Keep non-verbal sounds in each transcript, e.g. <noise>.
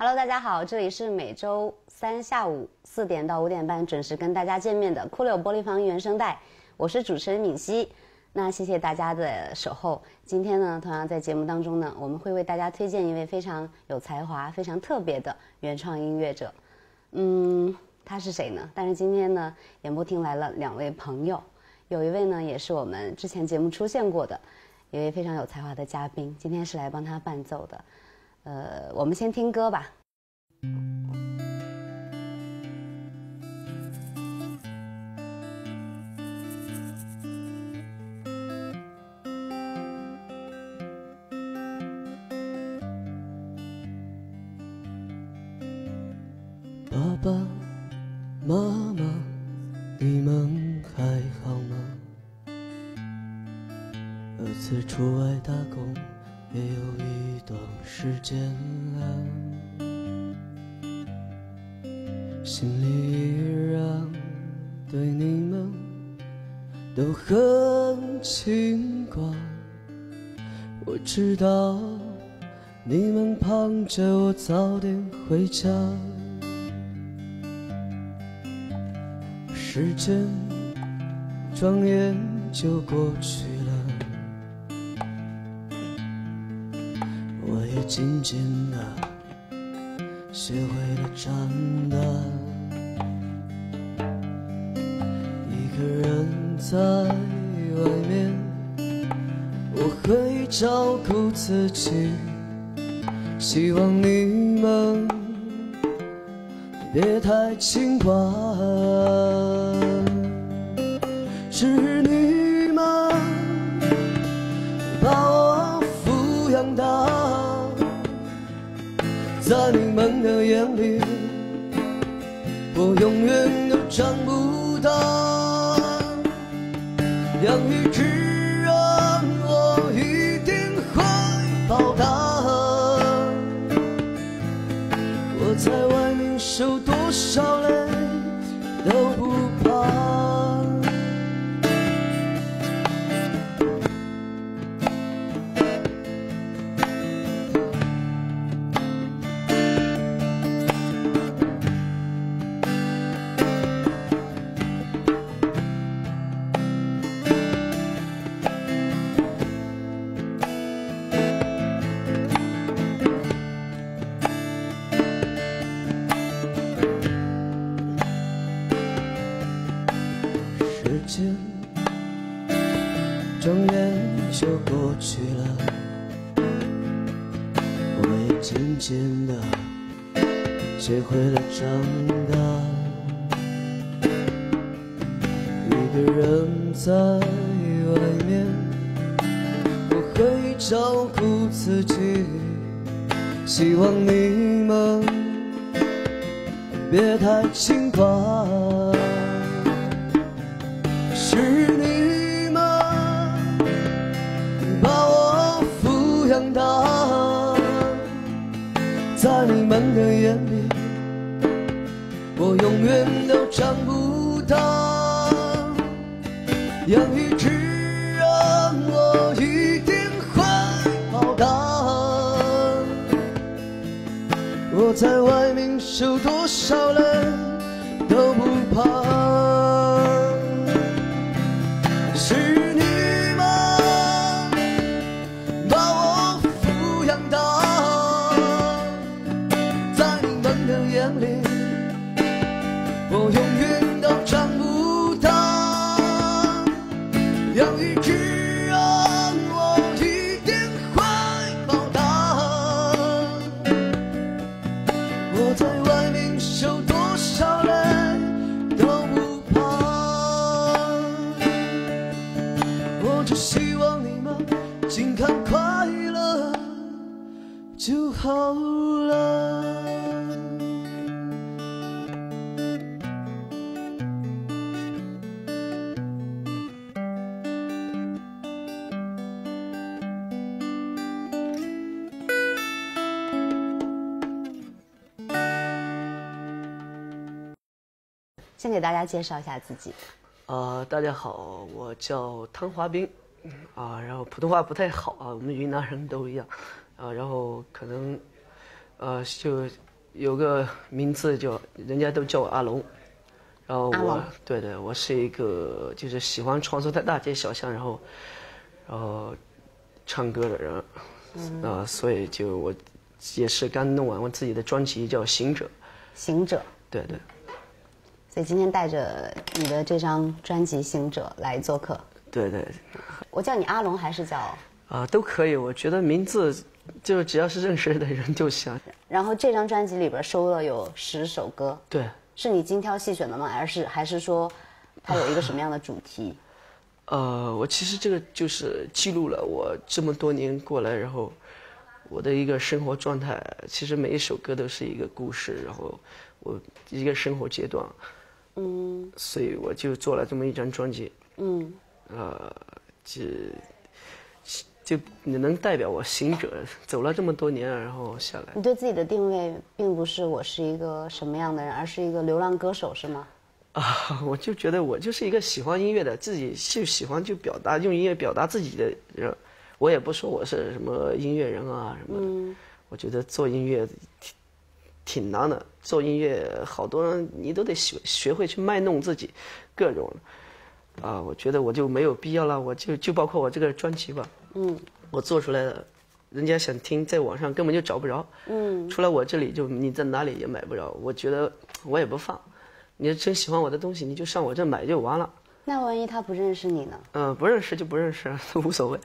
Hello，大家好，这里是每周三下午四点到五点半准时跟大家见面的酷柳玻璃房原声带，我是主持人敏熙。那谢谢大家的守候。今天呢，同样在节目当中呢，我们会为大家推荐一位非常有才华、非常特别的原创音乐者。嗯，他是谁呢？但是今天呢，演播厅来了两位朋友，有一位呢也是我们之前节目出现过的一位非常有才华的嘉宾，今天是来帮他伴奏的。呃，我们先听歌吧。时间转眼就过去了，我也渐渐的学会了长大。一个人在外面，我会照顾自己，希望你们。别太牵挂，人的眼里，我永远都长不到。就过去了，我也渐渐的学会了长大。一个人在外面，我会照顾自己，希望你们别太轻狂。是在你们的眼里，我永远都长不大。养育之恩，我一定会报答。我在外面受多少累都不就好了。先给大家介绍一下自己。啊、大家好，我叫汤华斌，啊，然后普通话不太好啊，我们云南人都一样，啊，然后可能，呃，就有个名字叫，人家都叫我阿龙，然后我对对，我是一个就是喜欢穿梭在大街小巷，然后然后唱歌的人，嗯啊、所以就我也是刚弄完我自己的专辑叫《行者》，行者。对对所以今天带着你的这张专辑《行者》来做客。对对，我叫你阿龙还是叫？啊、都可以，我觉得名字就只要是认识的人就行，然后这张专辑里边收了有十首歌，对。是你精挑细选的吗？还是还是说它有一个什么样的主题？<sighs> 呃，我其实这个就是记录了我这么多年过来，然后我的一个生活状态。其实每一首歌都是一个故事，然后我一个生活阶段，嗯所以我就做了这么一张专辑。嗯，呃，就就你能代表我行者走了这么多年，然后下来。你对自己的定位并不是我是一个什么样的人，而是一个流浪歌手，是吗？啊，我就觉得我就是一个喜欢音乐的，自己就喜欢就表达，用音乐表达自己的人。我也不说我是什么音乐人啊什么的。嗯我觉得做音乐挺挺难的，做音乐好多人你都得学学会去卖弄自己，各种。啊，我觉得我就没有必要了，我就就包括我这个专辑吧，嗯我做出来的，人家想听，在网上根本就找不着。嗯，除了我这里，就你在哪里也买不着。我觉得我也不放，你真喜欢我的东西，你就上我这买就完了。那万一他不认识你呢？嗯、不认识就不认识，都 <laughs> 无所谓。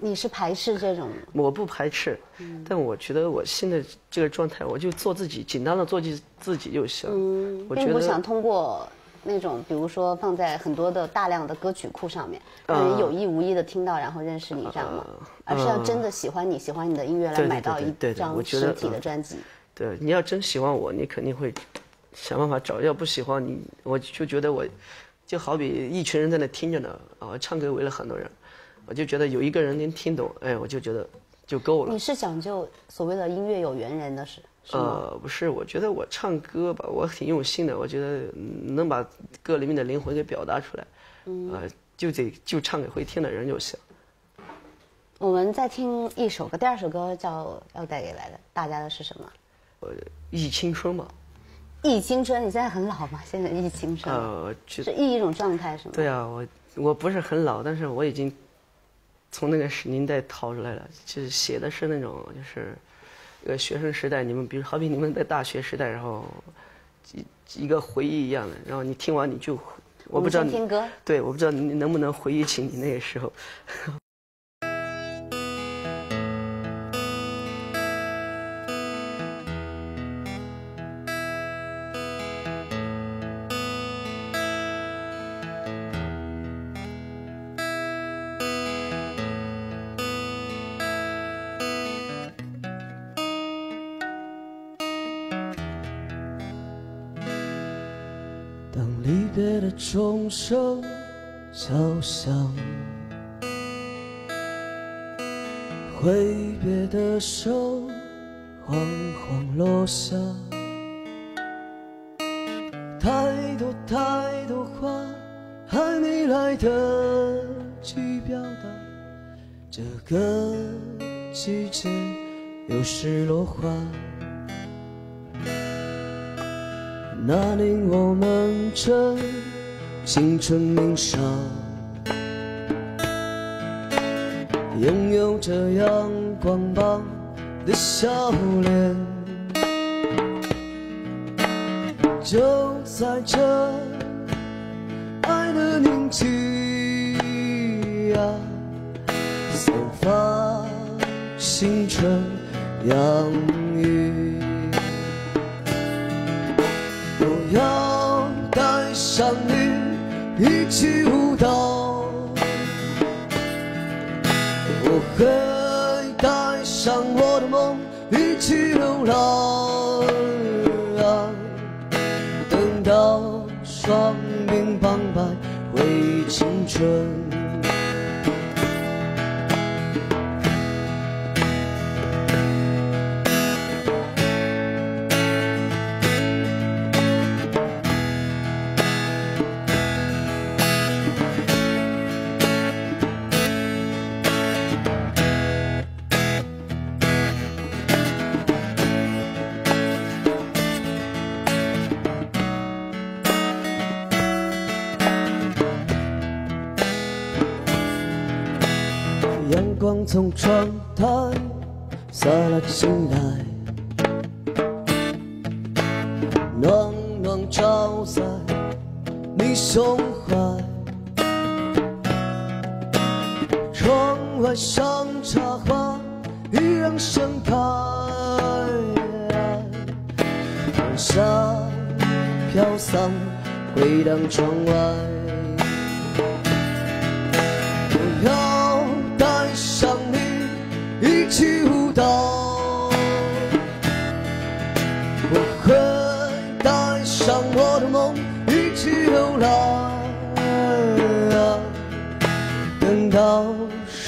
你是排斥这种？我不排斥，但我觉得我现在这个状态，我就做自己，简单的做自自己就行。嗯，我觉得并不想通过那种，比如说放在很多的大量的歌曲库上面，让嗯人有意无意的听到，然后认识你这样吗？而是要真的喜欢你，喜欢你的音乐来买到一张实体的嗯专辑。对，你要真喜欢我，你肯定会想办法找；要不喜欢你，我就觉得我，就好比一群人在那听着呢，啊，唱歌围了很多人，我就觉得有一个人能听懂，哎，我就觉得就够了你。是讲究所谓的音乐有缘人的是？呃，不是，我觉得我唱歌吧，我挺用心的，我觉得嗯能把歌里面的灵魂给表达出来，呃，就得就唱给会听的人就行。我们再听一首歌，第二首歌叫要带给来的大家的是什么？呃忆青春吧，忆青春，你现在很老吗？现在忆青春，呃，就是忆一种状态是吗？对啊，我我不是很老，但是我已经从那个时年代逃出来了，就是写的是那种就是呃学生时代，你们比如好比你们在大学时代，然后一一个回忆一样的，然后你听完你就，我不知道你听歌。对，我不知道你能不能回忆起你那个时候。钟声敲响，挥别的手缓缓落下，太多太多话还没来得及表达，这个季节又是落花。那年我们正青春年少，拥有着阳光般的笑脸，就在这爱的年纪呀，散发青春洋溢。我要带上你一起舞蹈，我会带上我的梦一起流浪，等到双鬓斑白回青春。从窗台洒了进来，暖暖照在你胸怀。窗外山茶花依然盛开，晚霞飘散回荡窗外。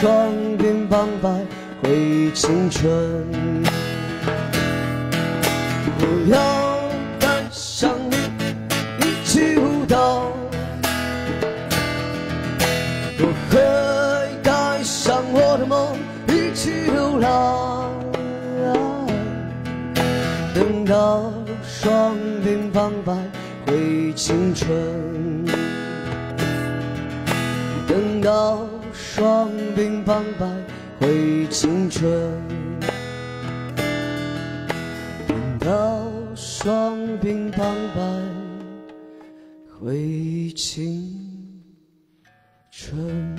双鬓斑白回忆青春，我要带上你一起舞蹈。我会带上我的梦一起流浪，等到双鬓苍白回忆青春，等到双鬓斑白回忆青春，等到双鬓斑白回忆青春。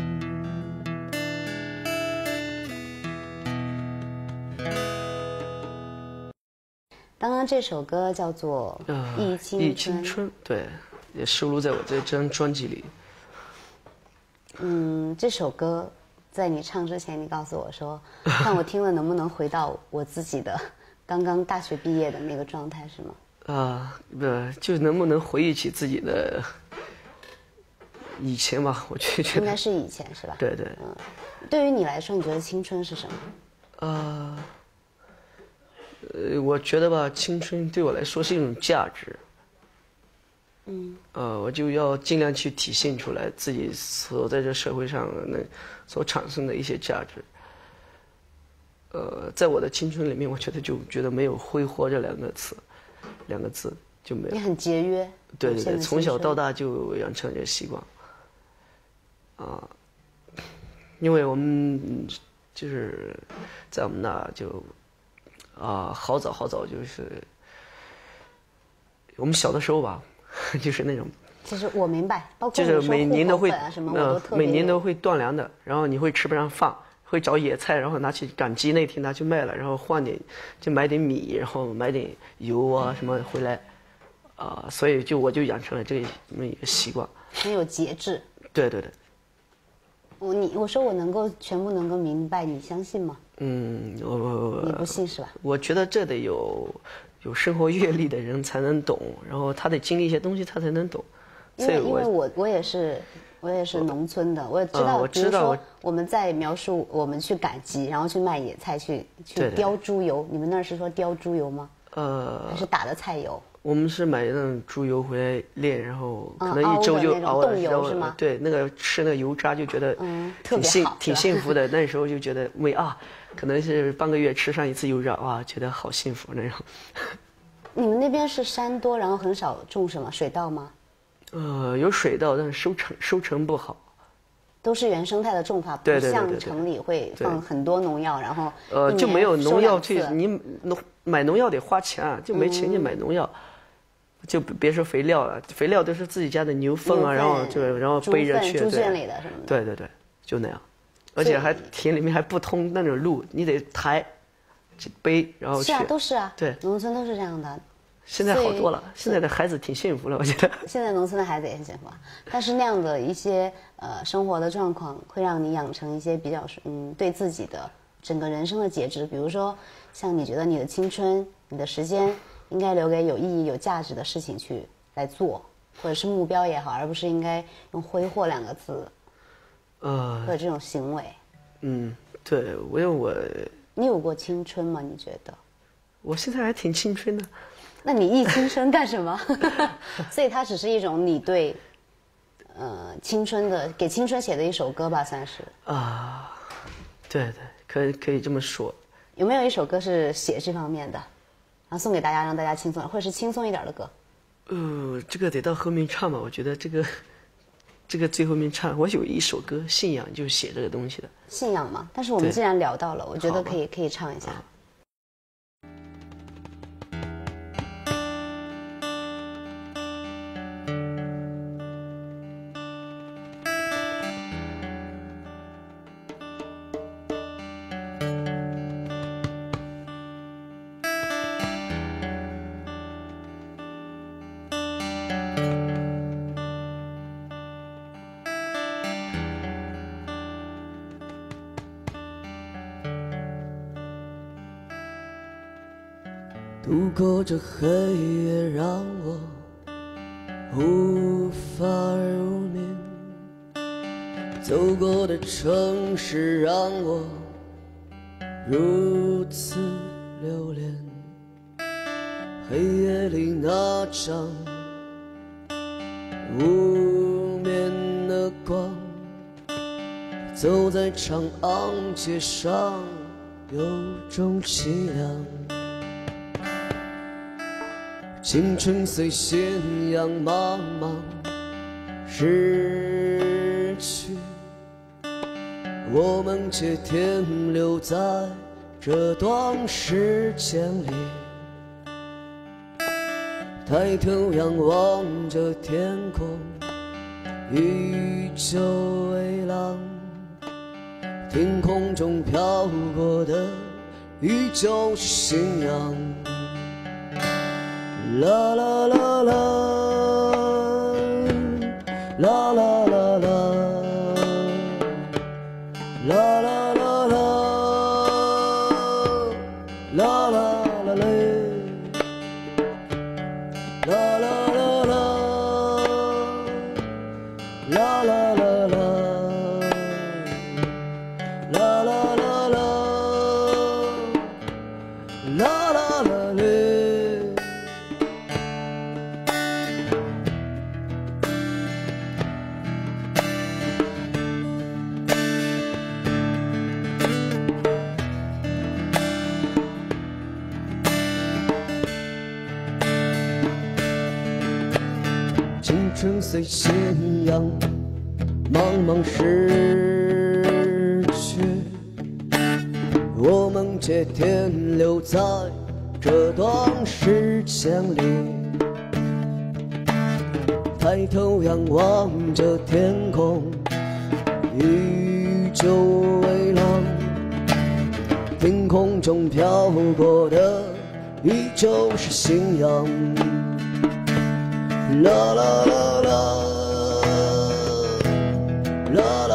刚刚这首歌叫做啊《忆青春，对，也收录在我这张专辑里。嗯，这首歌在你唱之前，你告诉我说，<laughs> 看我听了能不能回到我自己的刚刚大学毕业的那个状态，是吗？啊，不，就能不能回忆起自己的以前吧？我就觉得，应该是以前是吧？<laughs> 对对，对于你来说，你觉得青春是什么？啊，呃，我觉得吧，青春对我来说是一种价值。嗯。呃，我就要尽量去体现出来自己所在这社会上那所产生的一些价值。呃，在我的青春里面，我觉得就觉得没有挥霍这两个词，两个字就没有你。很节约。对对对，从小到大就养成这个习惯。啊，因为我们就是在我们那就啊，好早好早就是我们小的时候吧，<laughs> 就是那种其实我明白，包括就是每年都会本啊什么，我呃每年都会断粮的，然后你会吃不上饭，会找野菜，然后拿去赶集那天拿去卖了，然后换点就买点米，然后买点油啊什么回来，啊、所以就我就养成了这么一个习惯。很有节制。对对对，我你我说我能够全部能够明白，你相信吗？嗯，我我你不信是吧？我觉得这得有有生活阅历的人才能懂，然后他得经历一些东西，他才能懂。所以因为因为我我我也是我也是农村的，我也知呃道，我知道比如说我们在描述我们去赶集，然后去卖野菜，去去雕猪油。你们那儿是说雕猪油吗？呃还，是打的菜油？我们是买那种猪油回来炼，然后可嗯能一周就熬了，冻油然后是吗对，那个吃那个油渣就觉得挺幸挺幸福的。<laughs> 那时候就觉得为啊，可能是半个月吃上一次油渣，哇，觉得好幸福那种。<laughs> 你们那边是山多，然后很少种什么水稻吗？呃，有水稻，但是收成收成不好。都是原生态的种法，不像城里会放很多农药，然后呃，就没有农药，去你农买农药得花钱啊，就没钱去买农药，就别说肥料了，肥料都是自己家的牛粪啊，牛然后就然后背着去，猪圈对里的什么的。对对对，就那样，而且还田里面还不通那种路，你得抬，背，然后去。是啊，都是啊，对农村都是这样的。现在好多了，现在的孩子挺幸福了，我觉得。<laughs> 现在农村的孩子也很幸福啊，但是那样的一些呃生活的状况，会让你养成一些比较嗯对自己的整个人生的节制。比如说，像你觉得你的青春、你的时间应该留给有意义、有价值的事情去来做，或者是目标也好，而不是应该用挥霍两个字呃或，者这种行为。嗯，对，我因为我你有过青春吗？你觉得？我现在还挺青春的，那你忆青春干什么？<laughs> <laughs> 所以它只是一种你对，呃，青春的给青春写的一首歌吧，算是。啊，对对，可以可以这么说。有没有一首歌是写这方面的，然后送给大家，让大家轻松，或者是轻松一点的歌？呃，这个得到后面唱吧，我觉得这个这个最后面唱，我有一首歌《信仰》，就是写这个东西的。信仰嘛，但是我们既然聊到了，我觉得可以可以唱一下。度这黑夜，让我无法入眠；走过的城市，让我如此留恋。黑夜里那张无眠的光，走在长安街上，有种凄凉。青春随斜阳茫茫逝去，我们却停留在这段时间里。抬头仰望着天空，依旧蔚蓝，天空中飘过的依旧是信仰。啦啦啦啦，茫茫逝去，我们却停留在这段时间里。抬头仰望着天空，依旧蔚蓝，天空中飘过的依旧是信仰。啦啦啦啦，啦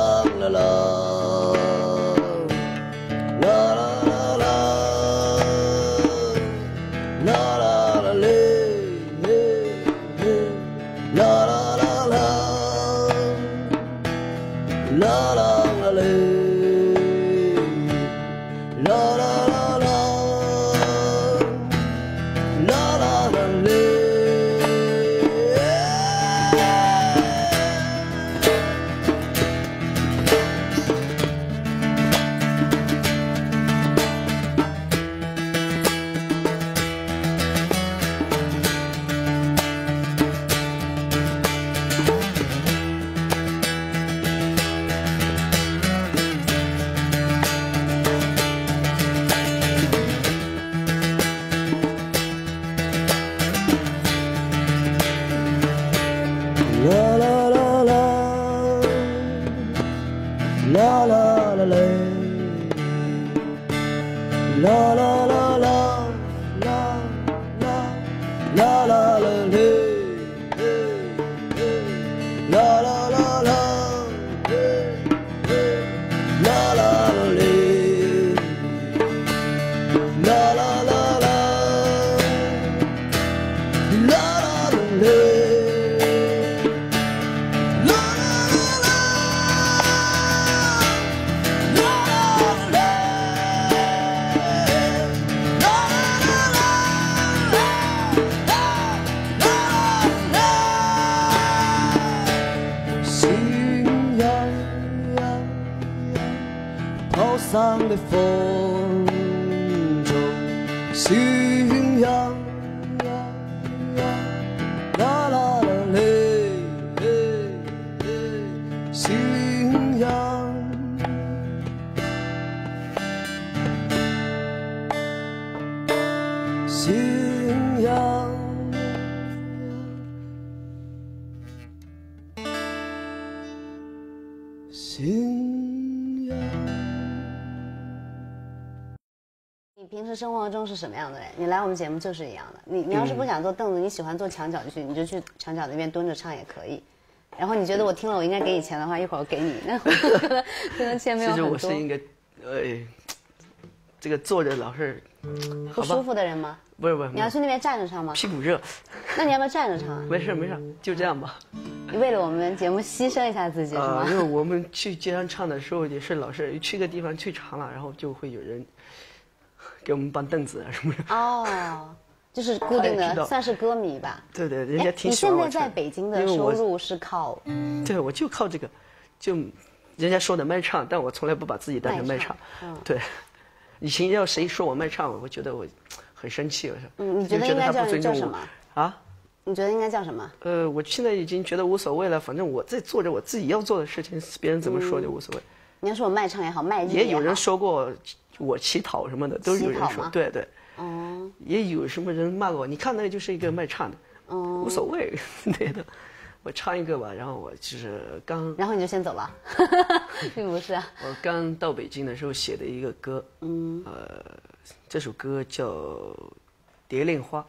生活中是什么样的人？你来我们节目就是一样的。你你要是不想坐凳子，你喜欢坐墙角就去，你就去墙角那边蹲着唱也可以。然后你觉得我听了我应该给你钱的话，一会儿我给你。那我可能可能钱没有其实。我是一个，呃，这个坐着老是不舒服的人吗？不是不是，你要去那边站着唱吗？屁股热，<laughs> 那你要不要站着唱啊？没事没事，就这样吧。你为了我们节目牺牲一下自己是啊、吗？因为我们去街上唱的时候也是老是去个地方去长了，然后就会有人给我们搬凳子啊什么的。哦，就是固定的，算是歌迷吧。对对，人家哎，挺你喜欢我唱现在在北京的收入是靠对，我就靠这个，就人家说的卖唱，但我从来不把自己当成卖卖唱唱。嗯对，<laughs> 以前要谁说我卖唱，我会觉得我很生气，我说，嗯你觉得应该叫叫什么啊？你觉得应该叫什么？呃，我现在已经觉得无所谓了，反正我在做着我自己要做的事情，别人怎么说就无所谓。你要说我卖唱也好，卖艺好也有人说过我乞讨什么的，都有人说对对。哦，也有什么人骂过我，你看那个就是一个卖唱的，哦无所谓，<laughs> 对的。我唱一个吧，然后我就是刚然后你就先走了，<laughs> 并不是啊。我刚到北京的时候写的一个歌，嗯，呃，这首歌叫《蝶恋花》。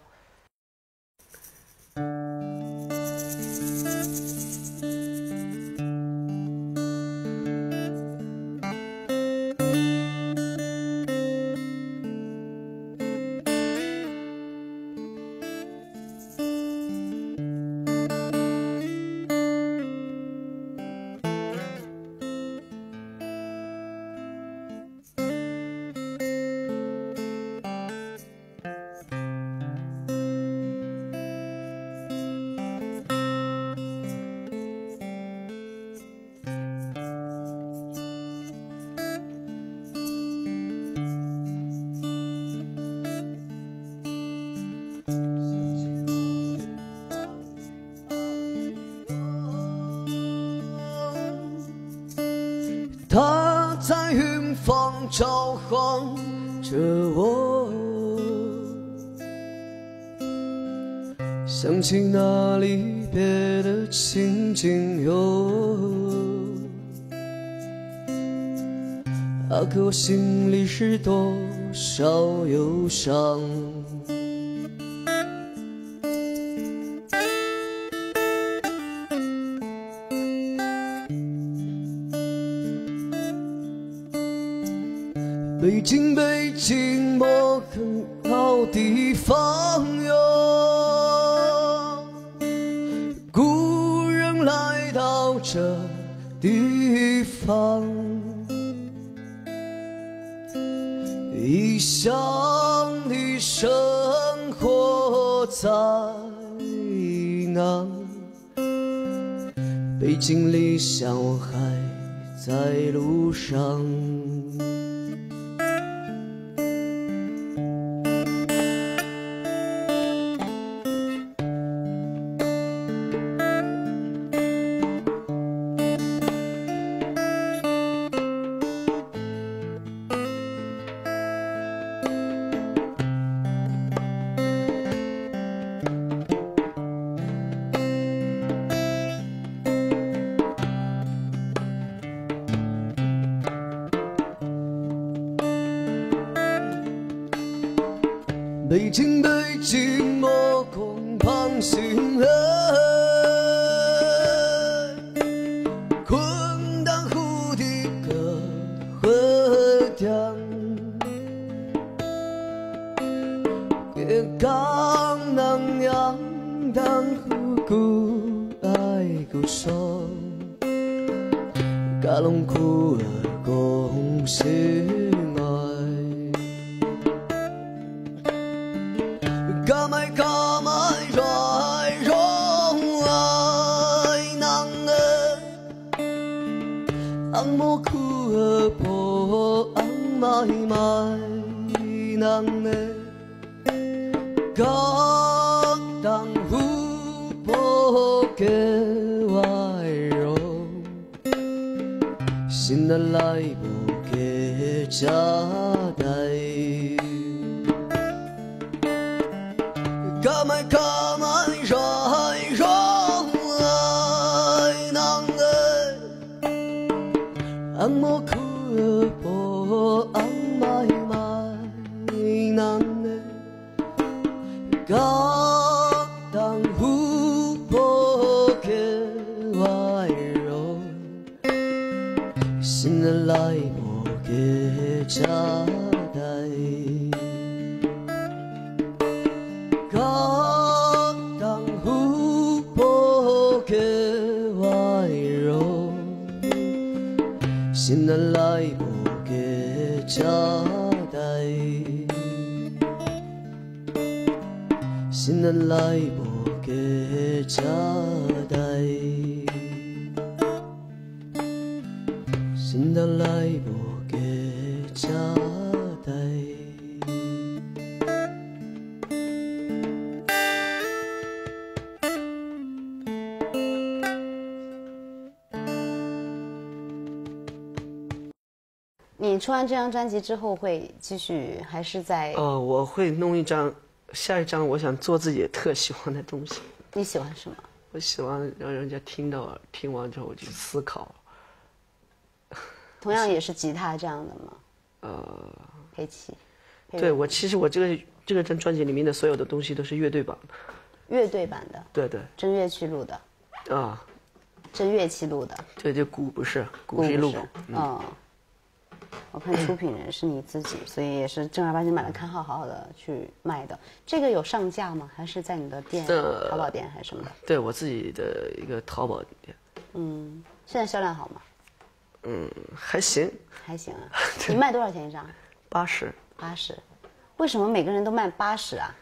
的情景哟。啊，可我心里是多少忧伤。北京，北京，我很好地已经理想我还在路上。醒得来不及交代，醒得来不及交代，醒得来出完这张专辑之后会继续还是在？呃，我会弄一张，下一张我想做自己特喜欢的东西。你喜欢什么？<laughs> 我喜欢让人家听到，听完之后我去思考。同样 <laughs> 也是吉他这样的吗？呃，配器。配对我其实我这个这个张专辑里面的所有的东西都是乐队版的。乐队版的，对对真乐器录的，啊，真乐器录的，对这鼓不是，鼓是一录不鼓是。嗯。我看出品人是你自己，所以也是正儿八经买了刊号，好好的去卖的。这个有上架吗？还是在你的店、呃淘宝店还是什么的？对我自己的一个淘宝店，嗯，现在销量好吗？嗯，还行，还行啊。<laughs> 你卖多少钱一张？八十八十。为什么每个人都卖八十啊？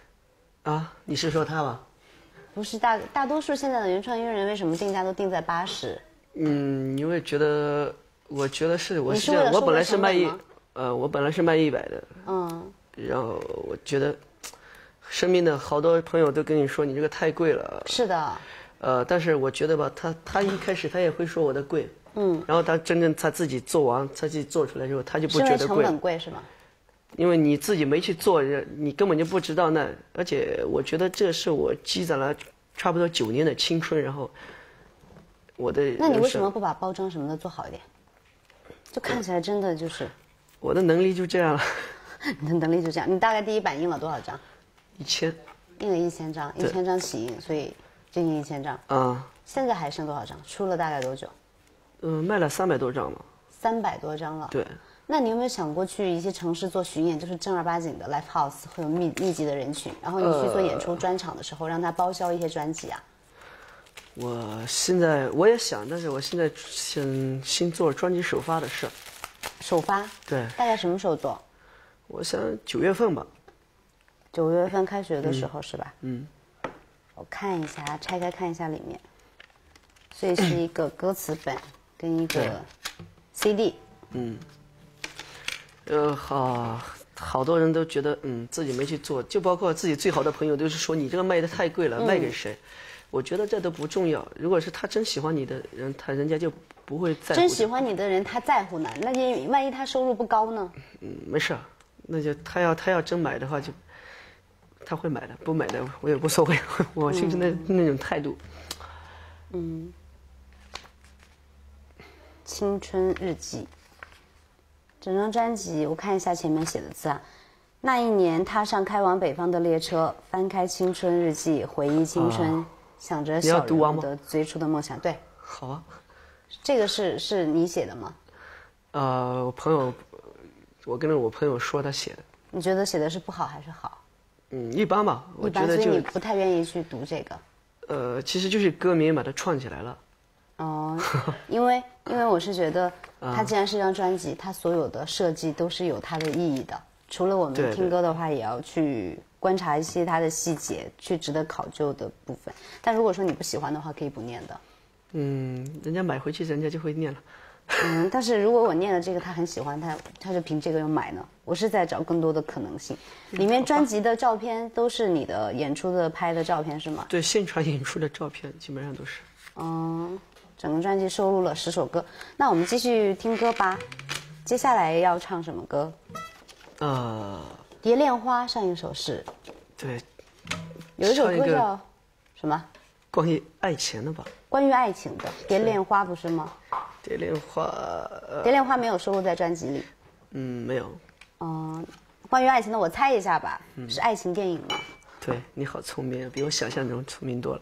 啊，你是说他吗？不是大大多数现在的原创音乐人为什么定价都定在八十？嗯，因为觉得，我觉得是我是这样，我本来是卖一呃，我本来是卖一百的，嗯，然后我觉得，身边的好多朋友都跟你说你这个太贵了，是的，呃，但是我觉得吧，他他一开始他也会说我的贵，嗯，然后他真正他自己做完，他自己做出来之后，他就不觉得贵，本贵是吗？因为你自己没去做，你根本就不知道那。而且我觉得这是我积攒了差不多九年的青春，然后我的那你为什么不把包装什么的做好一点？就看起来真的就是我的能力就这样了，<laughs> 你的能力就这样。你大概第一版印了多少张？一千印了一千张，一千张起印，所以就印一千张。啊，现在还剩多少张？出了大概多久？嗯、卖了三百多张了。三百多张了。对，那你有没有想过去一些城市做巡演，就是正儿八经的 live house，会有密密集的人群，然后你去做演出专场的时候，让他包销一些专辑啊？我现在我也想，但是我现在想先做专辑首发的事儿。首发对，大概什么时候做？我想九月份吧。九月份开学的时候、是吧？嗯，我看一下，拆开看一下里面，所以是一个歌词本跟一个 CD。嗯呃，好，好多人都觉得，嗯，自己没去做，就包括自己最好的朋友都是说你这个卖的太贵了，卖给谁？我觉得这都不重要。如果是他真喜欢你的人，他人家就不会在乎。真喜欢你的人，他在乎呢。那你万一他收入不高呢？嗯，没事儿，那就他要他要真买的话就，他会买的，不买的我也无所谓，<laughs> 我就是那、那种态度。嗯青春日记，整张专辑我看一下前面写的字啊。那一年，踏上开往北方的列车，翻开青春日记，回忆青春，想着小读完吗人物的最初的梦想。对，好啊，这个是是你写的吗？呃，我朋友，我跟着我朋友说他写的，你觉得写的是不好还是好？嗯，一般吧，我觉得就所以你不太愿意去读这个。呃，其实就是歌名把它串起来了。哦，<laughs> 因为因为我是觉得，啊它既然是一张专辑，它所有的设计都是有它的意义的。除了我们听歌的话，也要去观察一些它的细节，去值得考究的部分。但如果说你不喜欢的话，可以不念的。嗯，人家买回去，人家就会念了。嗯，但是如果我念了这个，他很喜欢，他他就凭这个又买呢。我是在找更多的可能性。里面专辑的照片都是你的演出的拍的照片是吗？对，现场演出的照片基本上都是。嗯，整个专辑收录了十首歌。那我们继续听歌吧。接下来要唱什么歌？啊，《蝶恋花》上一首是，对，有一首歌叫什么？关于爱情的吧，关于爱情的《蝶恋花》不是吗？《蝶恋花》呃《蝶恋花》没有收录在专辑里。嗯，没有。嗯，关于爱情的，我猜一下吧，是爱情电影吗？对你好聪明，比我想象中聪明多了。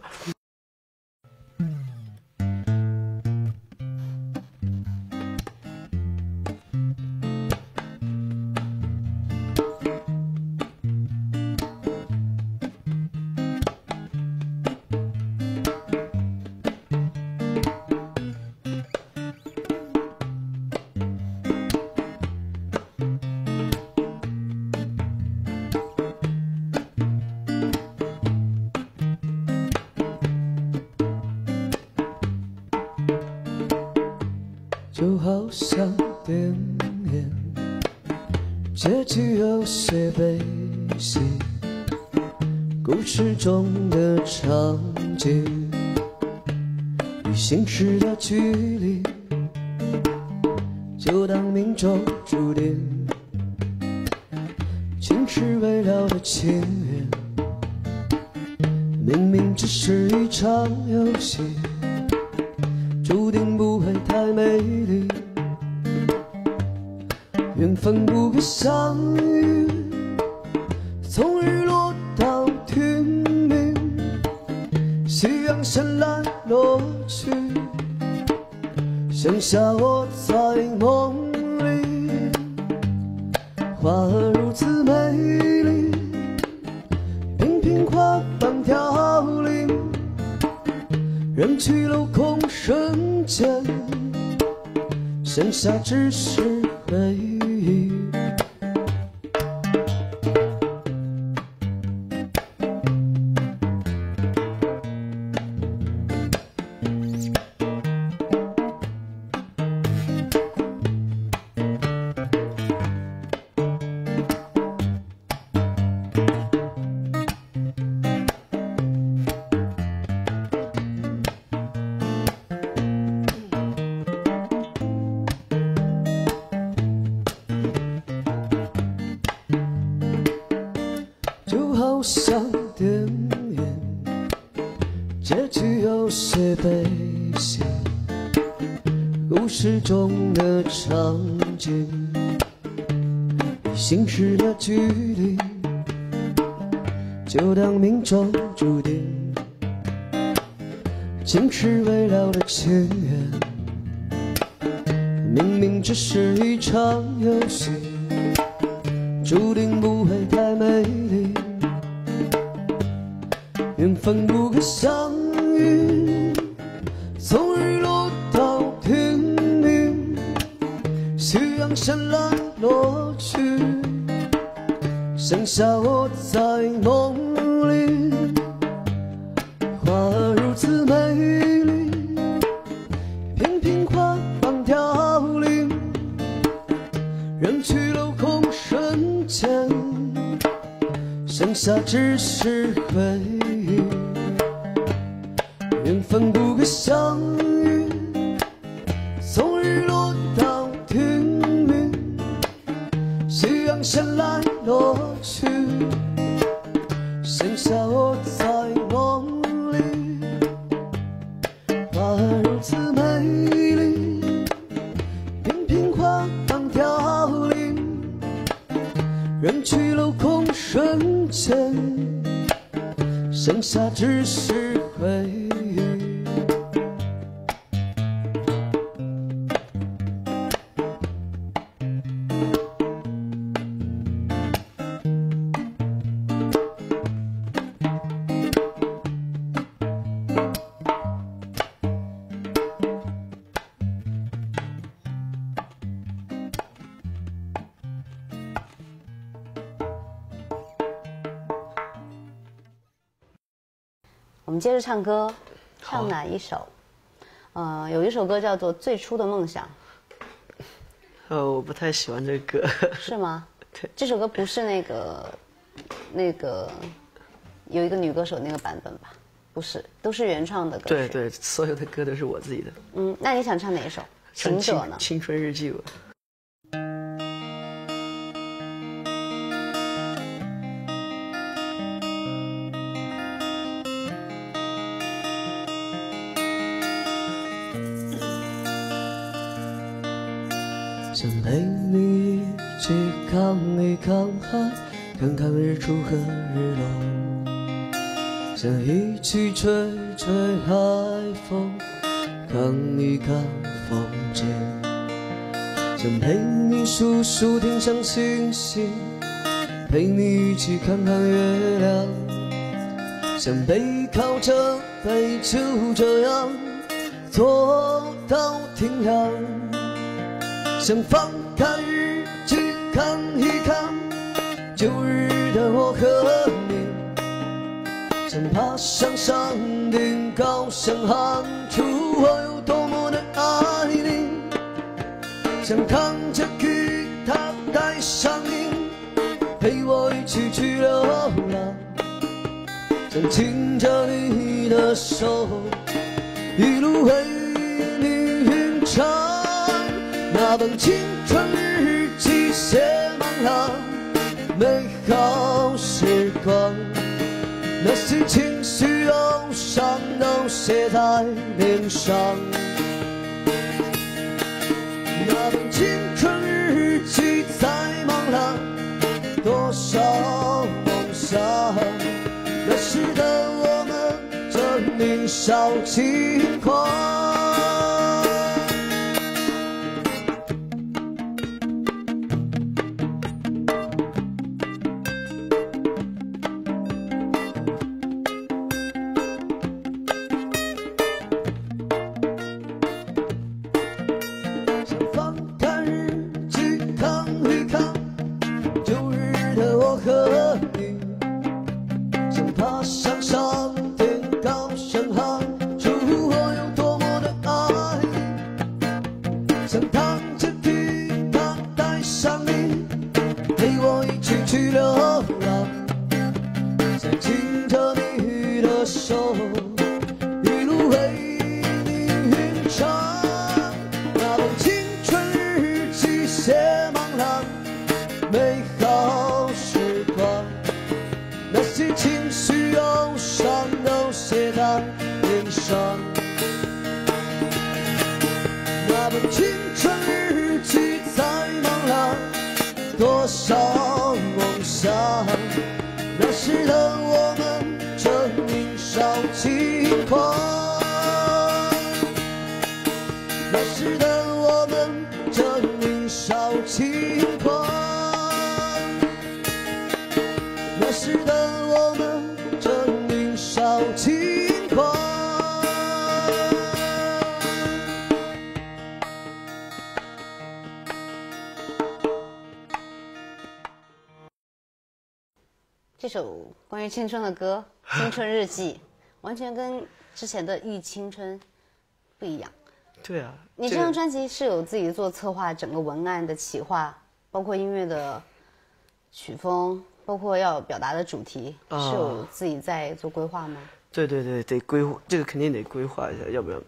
频频花瓣凋零。人去楼空瞬间，剩下只是回忆。只是很们接着唱歌，唱哪一首？呃，有一首歌叫做《最初的梦想呃，我不太喜欢这个歌。<laughs>》，是吗？<laughs> 对这首歌不是那个那个有一个女歌手那个版本吧？不不是，都是原创的歌。对对，所有的歌都是我自己的。嗯，那你想唱哪一首？唱行者呢？青青春日记吧。看日出和日落。想一起吹吹海风，看一看风景。想陪你数数天上星星，陪你一起看看月亮。想背靠着背，就这样坐到天亮。想放爬上山顶高声喊出我有多么的爱你，想弹着吉他带上你，陪我一起去流浪，想牵着你的手，一路为你吟唱。那本青春日记写满了美好时光，情绪忧伤都写在脸上。那本青春日记载满了多少梦想，那时的我们正年少轻狂。首关于青春的歌《青春日记》，完全跟之前的《忆青春》不一样。对啊，你这张专辑是有自己做策划，整个文案的企划，包括音乐的曲风，包括要表达的主题，啊是有自己在做规划吗？对对对，得规划，这个肯定得规划一下，要不然，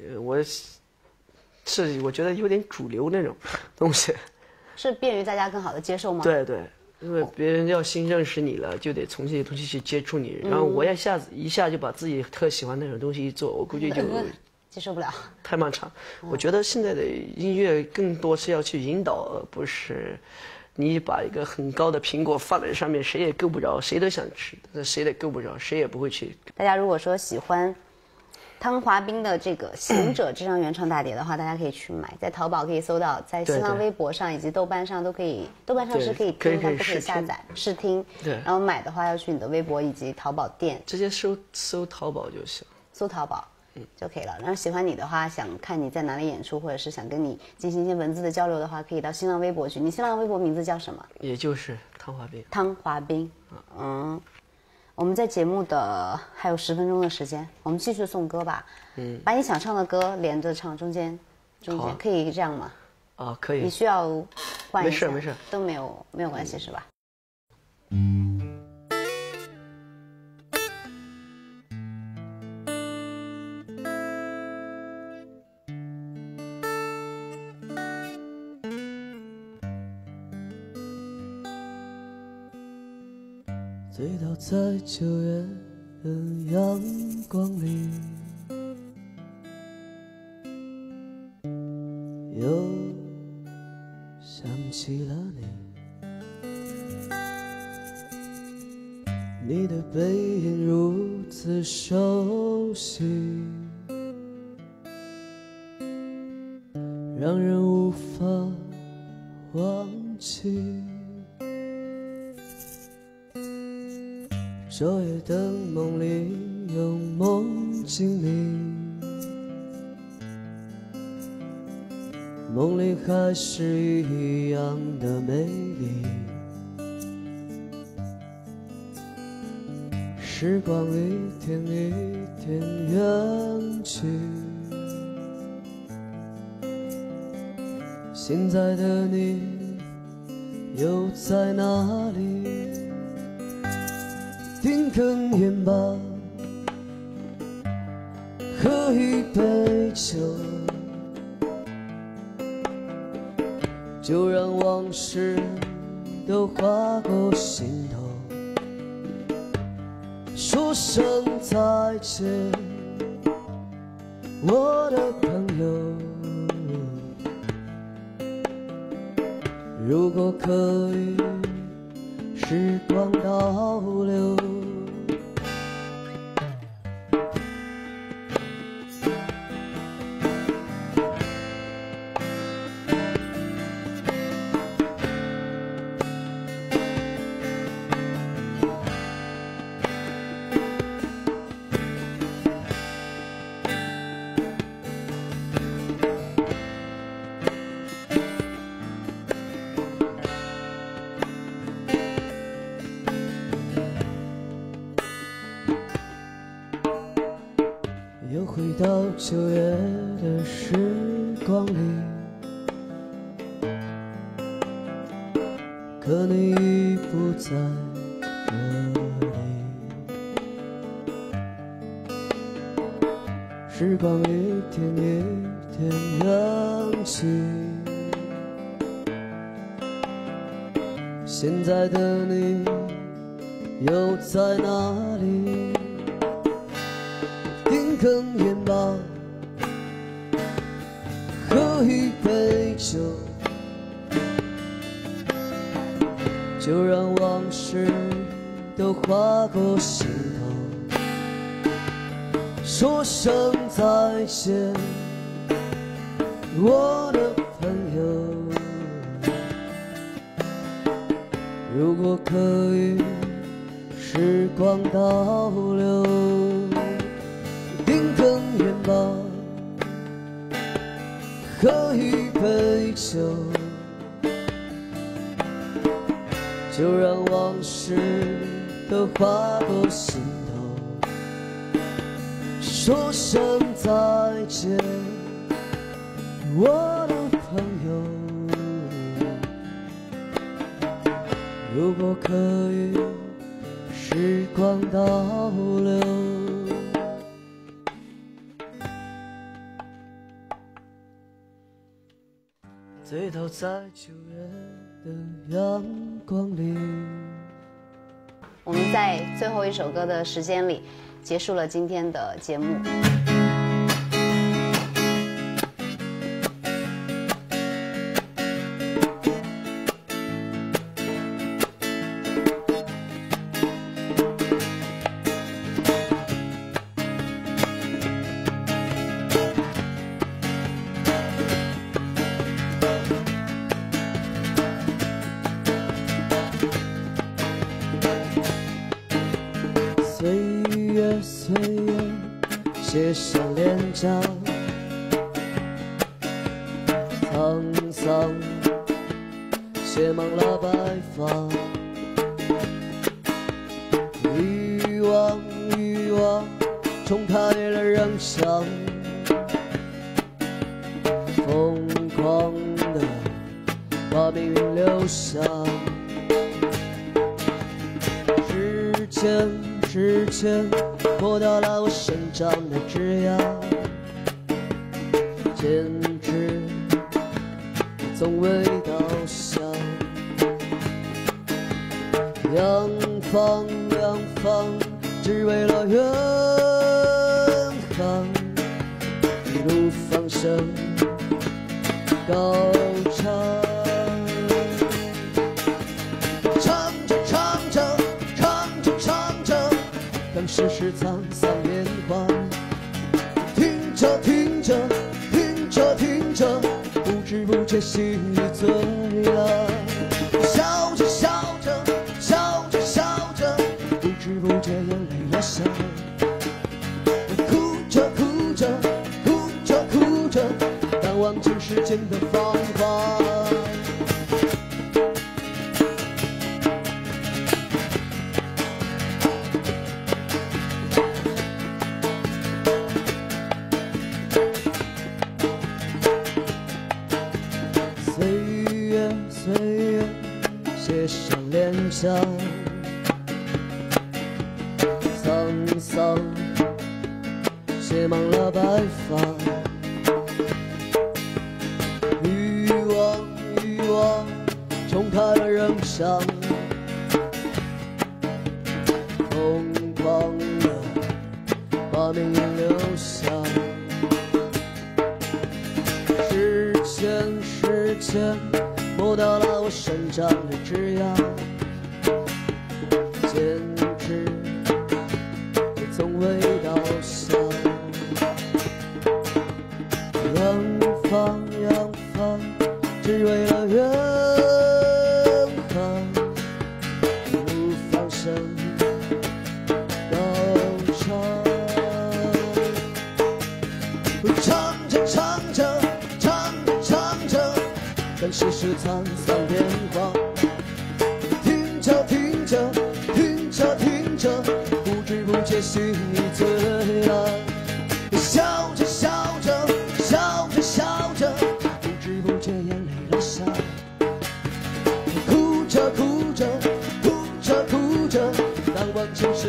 呃，我是我觉得有点主流那种东西。<laughs> 是便于大家更好的接受吗？，对对，因为别人要新认识你了，就得从这些东西去接触你，然后我一下子一下就把自己特喜欢那种东西一做，我估计就 <laughs> 接受不了。太漫长。我觉得现在的音乐更多是要去引导，而不是你把一个很高的苹果放在上面，谁也够不着，谁都想吃，但谁也够不着，谁也不会去。大家如果说喜欢汤华斌的这个《行者》这张原创大碟的话，大家可以去买，在淘宝可以搜到，在新浪微博上以及豆瓣上都可以，豆瓣上是可以听，但不可以下载试听。对然后买的话要去你的微博以及淘宝店直接搜搜淘宝就行。搜淘宝。嗯就可以了。然后喜欢你的话，想看你在哪里演出，或者是想跟你进行一些文字的交流的话，可以到新浪微博去。你新浪微博名字叫什么？也就是汤华斌。汤华斌。嗯，我们在节目的还有十分钟的时间，我们继续送歌吧。嗯，把你想唱的歌连着唱，中间中间可以这样吗？啊，可以。你需要换一下，没事没事都没有没有关系是吧？醉九月的阳光里，在哪里？点根烟吧，喝一杯酒，就让往事都划过心头，说声再见，我的朋友。如果可以，时光倒流。九月的时光里，可你已不在这里。时光一天一天远去，现在的你又在哪里？就让往事都划过心头，说声再见，我的朋友。如果可以，时光倒流。喝一杯酒，就让往事都划过心头，说声再见，我的朋友。如果可以，时光倒流。醉倒在九月阳光里。我们在最后一首歌的时间里，结束了今天的节目。in the fall.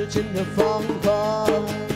真的疯狂。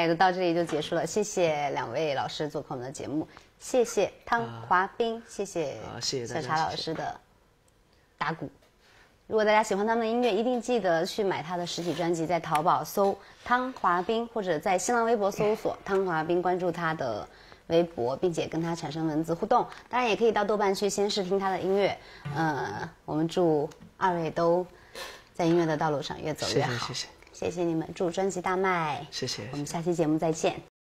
概就到这里就结束了，谢谢两位老师做客我们的节目，谢谢汤华斌，谢谢啊谢谢小茶老师的打鼓。如果大家喜欢他们的音乐，一定记得去买他的实体专辑，在淘宝搜汤华斌，或者在新浪微博搜索汤华斌，关注他的微博，并且跟他产生文字互动。当然，也可以到豆瓣去先试听他的音乐。呃，我们祝二位都在音乐的道路上越走越好。谢谢谢谢谢谢你们，祝专辑大卖。谢谢我们下期节目再见。